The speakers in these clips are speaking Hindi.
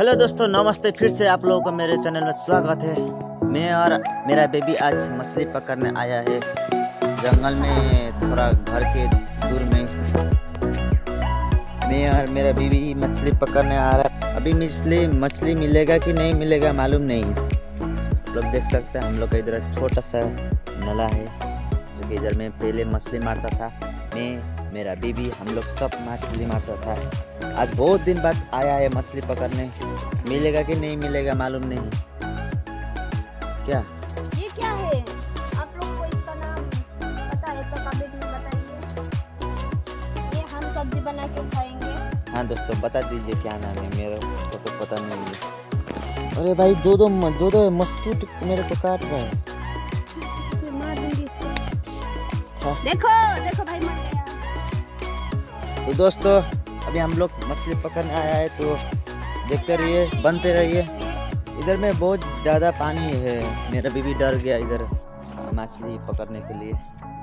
हेलो दोस्तों, नमस्ते फिर से आप लोगों का मेरे चैनल में स्वागत है। मैं और मेरा बेबी आज मछली पकड़ने आया है। जंगल में, थोड़ा घर के दूर में। मैं और मेरा बीबी मछली पकड़ने आ रहा है। अभी मछली मछली मिलेगा कि नहीं मिलेगा मालूम नहीं। आप लोग देख सकते हैं, हम लोग का इधर छोटा सा नला है, जो कि इधर में पहले मछली मारता था। मैं, मेरा बीबी हम लोग सब मछली मारता था। आज बहुत दिन बाद आया है मछली पकड़ने। मिलेगा कि नहीं मिलेगा मालूम नहीं। क्या? ये क्या है? आप लोग को इसका नाम पता है तो कमेंट में बताइए। ये हम सब्ज़ी बना के खाएँगे। हाँ दोस्तों बता दीजिए क्या नाम है मेरे को तो पता नहीं है। अरे भाई दो दो दो दो मस्किट मेरे को काट रहा है। हाँ। देखो देखो भाई मर गया। तो दोस्तों अभी हम लोग मछली पकड़ने आया है तो देखते रहिए, बनते रहिए। इधर में बहुत ज़्यादा पानी है। मेरा बीबी डर गया इधर मछली पकड़ने के लिए।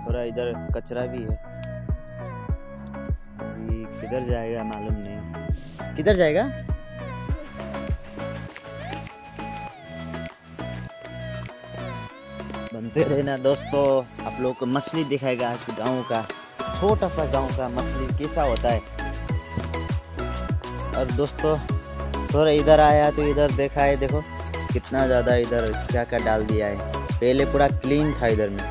थोड़ा इधर कचरा भी है। किधर जाएगा मालूम नहीं। किधर जाएगा? बनते रहना दोस्तों। आप लोग को मछली दिखाएगा आज गाँव का। छोटा सा गाँव का मछली कैसा होता है? और दोस्तों थोड़ा इधर आया तो इधर देखा है, देखो, कितना ज़्यादा इधर क्या क्या डाल दिया है। पहले पूरा क्लीन था इधर में,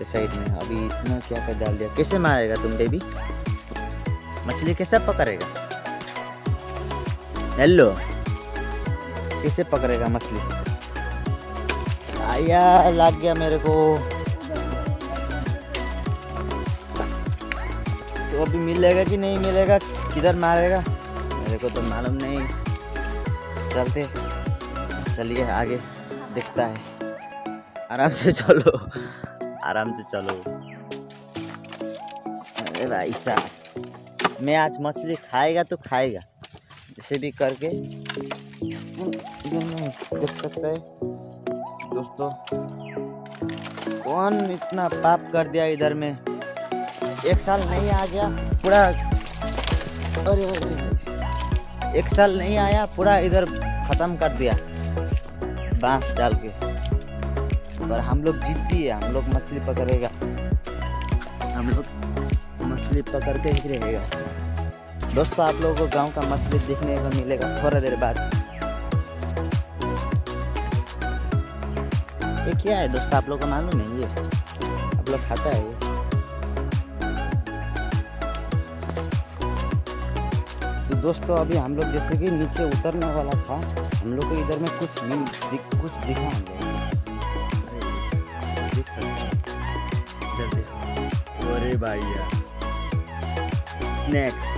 इस साइड में, अभी इतना क्या क्या डाल दिया। कैसे मारेगा तुम बेबी मछली कैसे पकड़ेगा? हेलो कैसे पकड़ेगा मछली? आया, लग गया मेरे को। तो अभी मिलेगा कि नहीं मिलेगा? किधर मारेगा? मेरे को तो मालूम नहीं। चलते। चलिए आगे। दिखता है। आराम से चलो। आराम से चलो। अरे भाई साहब। मैं आज मछली खाएगा तो खाएगा। इसे भी करके। देख सकते हैं। दोस्तों, कौन इतना पाप कर दिया इधर में? एक साल नहीं आ गया। पूरा अरे अरे। एक साल नहीं आया, पूरा इधर खत्म कर दिया। बाँस डाल के। पर हम लोग जीतती है हम लोग मछली पकड़ेगा। हम लोग मछली पकड़ के ही रहेगा। दोस्तों, आप लोगों को गाँव का मछली देखने को मिलेगा थोड़ा देर बाद। ये क्या है दोस्तों, आप लोग को मालूम है ये? आप लोग खाता है ये? दोस्तों अभी हम लोग जैसे कि नीचे उतरने वाला था हम लोग को इधर में कुछ मिल दिख, कुछ दिखा हम लोग अरे इधर देखो। स्नैक्स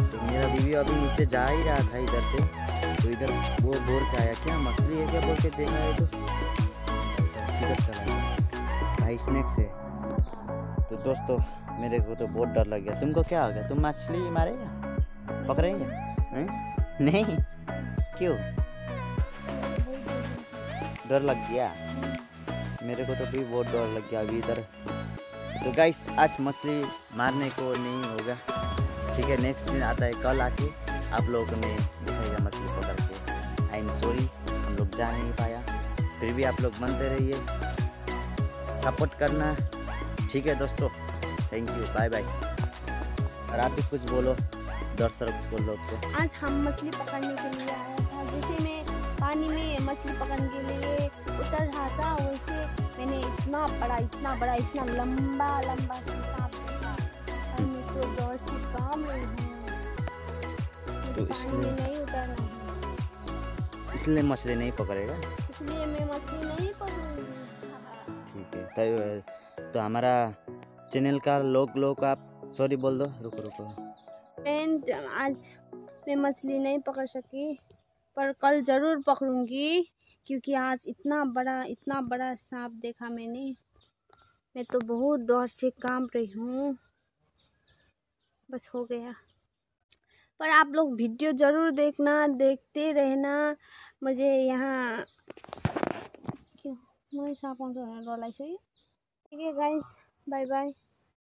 तो मेरा बीवी अभी नीचे जा ही रहा था इधर से। तो इधर वो बोल के आया क्या मछली है क्या? बोल के देखा है तो। किधर चला भाई स्नैक्स है। तो दोस्तों मेरे को तो बहुत डर लग गया। तुमको क्या हो गया? तुम मछली मारेगा पकड़ेंगे? हैं? नहीं? क्यों? डर लग गया। मेरे को तो भी बहुत डर लग गया अभी इधर। तो गाइस आज मछली मारने को नहीं होगा। ठीक है नेक्स्ट दिन आता है, कल आके आप लोगों ने दिखाएगा मछली पकड़ के। आई एम सॉरी हम लोग जा नहीं पाया। फिर भी आप लोग बनते रहिए। सपोर्ट करना। ठीक है दोस्तों। थैंक यू बाय बाय और आप भी कुछ बोलो। दर्शक लोग को आज हम मछली पकड़ने के लिए आया था जैसे मैं पानी में मछली पकड़ने के लिए उतर रहा था। वैसे मैंने इतना बड़ा इतना बड़ा इतना लंबा लंबा सांप देखा। और मैं तो डर से काम रही हूँ। तो इसलिए- नहीं है। इसलिए मछली नहीं पकड़ेगा? इसलिए मैं मछली नहीं पकड़ूँगी। ठीक है तो, तो हमारा चैनल का लोग लोग आप सॉरी बोल दो। रुको रुको। फ्रेंड आज मैं मछली नहीं पकड़ सकी, पर कल ज़रूर पकड़ूँगी, क्योंकि आज इतना बड़ा इतना बड़ा सांप देखा मैंने। मैं तो बहुत डर से काम रही हूँ। बस हो गया। पर आप लोग वीडियो ज़रूर देखना, देखते रहना। मुझे यहाँ क्यों? मैं सांपों लग ठीक है गाइस बाय बाय